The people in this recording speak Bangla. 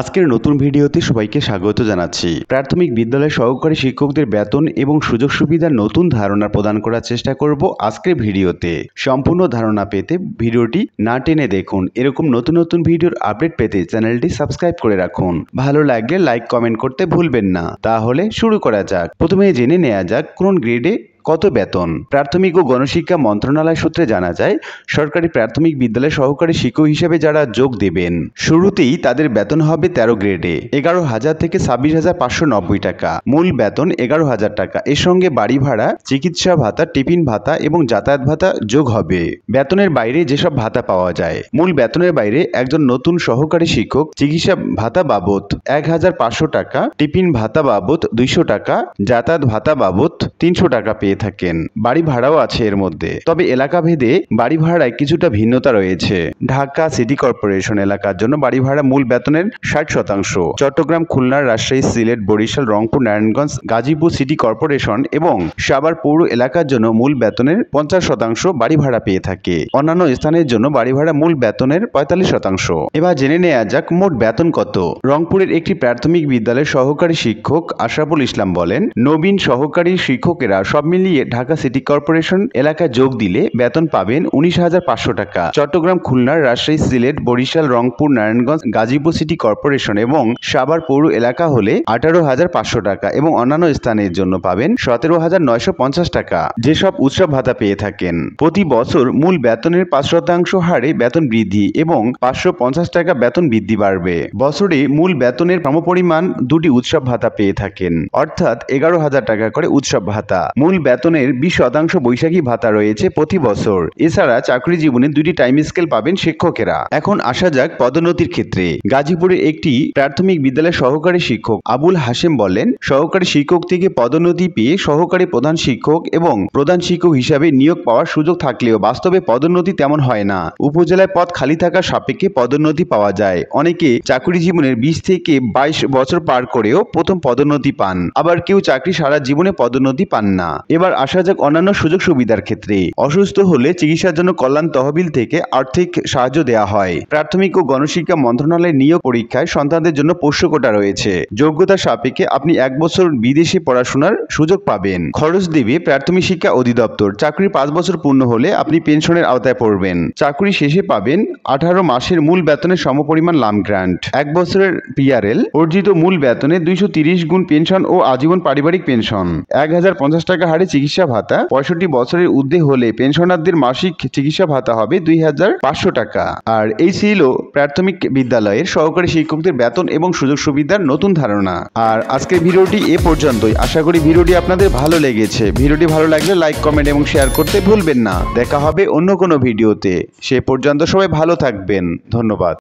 আজকের নতুন ভিডিওতে সবাইকে স্বাগত জানাচ্ছি। প্রাথমিক বিদ্যালয় সহকারী শিক্ষকদের বেতন এবং সুযোগ সুবিধার নতুন ধারণা প্রদান করার চেষ্টা করব আজকের ভিডিওতে। সম্পূর্ণ ধারণা পেতে ভিডিওটি না টেনে দেখুন। এরকম নতুন নতুন ভিডিওর আপডেট পেতে চ্যানেলটি সাবস্ক্রাইব করে রাখুন। ভালো লাগলে লাইক, কমেন্ট করতে ভুলবেন না। তাহলে শুরু করা যাক। প্রথমে জেনে নেওয়া যাক কোন গ্রেডে কত বেতন? প্রাথমিক ও গণশিক্ষা মন্ত্রণালয় সূত্রে জানা যায়, সরকারি প্রাথমিক বিদ্যালয় সহকারী শিক্ষক হিসেবে যারা যোগ দেবেন, শুরুতেই তাদের বেতন হবে তেরো গ্রেডে, এগারো হাজার থেকে ছাব্বিশ হাজার পাঁচশো নব্বই টাকা। মূল বেতন এগারো হাজার টাকা। এর সঙ্গে বাড়ি ভাড়া, চিকিৎসা ভাতা, টিফিন ভাতা এবং যাতায়াত ভাতা যোগ হবে। বেতনের বাইরে যেসব ভাতা পাওয়া যায়, মূল বেতনের বাইরে একজন নতুন সহকারী শিক্ষক চিকিৎসা ভাতা বাবদ এক হাজার পাঁচশো টাকা, টিফিন ভাতা বাবদ দুইশো টাকা, যাতায়াত ভাতা বাবদ তিনশো টাকা পেয়ে থাকেন। বাড়ি ভাড়াও আছে এর মধ্যে। তবে এলাকা ভেদে বাড়ি ভাড়ায় কিছুটা ভিন্নতা রয়েছে। ঢাকা সিটি কর্পোরেশন এলাকার জন্য বাড়ি ভাড়া মূল বেতনের ষাট শতাংশ। চট্টগ্রাম খুলনা রাজশাহী, সিলেট, বরিশাল, রংপুর, নারায়ণগঞ্জ, গাজীপুর সিটি কর্পোরেশন এবং সাভার পৌর এলাকার জন্য মূল বেতনের পঞ্চাশ শতাংশ বাড়ি ভাড়া পেয়ে থাকে। অন্যান্য স্থানের জন্য বাড়ি ভাড়া মূল বেতনের পঁয়তাল্লিশ শতাংশ। এবার জেনে নেওয়া যাক মোট বেতন কত। রংপুরের একটি প্রাথমিক বিদ্যালয়ের সহকারী শিক্ষক আশরাফুল ইসলাম বলেন, নবীন সহকারী শিক্ষকেরা সব মিলিয়ে ঢাকা সিটি কর্পোরেশন এলাকায় যোগ দিলে বেতন পাবেন উনিশ হাজার পাঁচশো টাকা। চট্টগ্রাম খুলনা রাজশাহী সিলেট, বরিশাল, রংপুর, নারায়ণগঞ্জ, গাজীপুর সিটি কর্পোরেশন এবং সাভার পৌর এলাকা হলে আঠারো হাজার পাঁচশো টাকা এবং অন্যান্য স্থানের জন্য পাবেন সতেরো হাজার নয়শো পঞ্চাশ টাকা। যেসব উৎসব ভাতা পেয়ে থাকেন, প্রতি বছর মূল বেতনের পাঁচ শতাংশ হারে বেতন বৃদ্ধি এবং পাঁচশো পঞ্চাশ টাকা বেতন বৃদ্ধি বাড়বে। বছরে মূল বেতনের সমপরিমাণ দুটি উৎসব ভাতা পেয়ে থাকেন, অর্থাৎ এগারো হাজার টাকা করে উৎসব ভাতা। মূল বেতনের বিশ শতাংশ বৈশাখী ভাতা রয়েছে প্রতি বছর। এছাড়া চাকরি জীবনে দুটি টাইম স্কেল পাবেন শিক্ষকেরা। এখন আসা যাক পদোন্নতির ক্ষেত্রে। গাজীপুরের একটি প্রাথমিক বিদ্যালয়ের সহকারী শিক্ষক আবুল হাশেম বলেন, সহকারী শিক্ষক থেকে পদোন্নতি পেয়ে সহকারী প্রধান শিক্ষক এবং প্রধান শিক্ষক হিসাবে নিয়োগ পাওয়ার সুযোগ থাকলেও বাস্তবে পদোন্নতি তেমন হয় না। উপজেলায় পদ খালি থাকার সাপেক্ষে পদোন্নতি পাওয়া যায়। অনেকে চাকরি জীবনের বিশ থেকে বাইশ বছর পার করেও প্রথম পদোন্নতি পান। আবার কেউ চাকরি সারা জীবনে পদোন্নতি পান না। এবার আসা যাক অন্যান্য সুযোগ সুবিধার ক্ষেত্রে। অসুস্থ হলে চিকিৎসার জন্য কল্যাণ তহবিল থেকে আর্থিক সাহায্য দেওয়া হয়। প্রাথমিক ও গণশিক্ষা মন্ত্রণালয়ের নিয়োগ পরীক্ষায় সন্তানদের জন্য পোষ্য কোটা রয়েছে। যোগ্যতা সাপেক্ষে আপনি এক বছর বিদেশে পড়াশোনার সুযোগ পাবেন। খরচ দেবে প্রাথমিক শিক্ষা অধিদপ্তর। চাকরি পাঁচ বছর পূর্ণ হলে আপনি পেনশনের আওতায় পড়বেন। চাকরি শেষে পাবেন আঠারো মাসের মূল বেতনের সমপরিমাণ লাম গ্রান্ট। এক বছরের পিআরএল অর্জিত মূল বেতনে দুইশো গুণ পেনশন ও আজীবন পারিবারিক পেনশন। এক হাজার পঞ্চাশ টাকা হারে চিকিৎসা ভাতা, পঁয়ষট্টি বছরের ঊর্ধ্বে হলে পেনশনারদের মাসিক চিকিৎসা ভাতা হবে দুই হাজার পাঁচশো টাকা। আর এই ছিল প্রাথমিক বিদ্যালয়ের সহকারী শিক্ষকদের বেতন এবং সুযোগ সুবিধার নতুন ধারণা। আর আজকের ভিডিওটি এ পর্যন্তই। আশা করি ভিডিওটি আপনাদের ভালো লেগেছে। ভিডিওটি ভালো লাগলে লাইক, কমেন্ট এবং শেয়ার করতে ভুলবেন না। দেখা হবে অন্য কোনো ভিডিওতে। সে পর্যন্ত সবাই ভালো থাকবেন। ধন্যবাদ।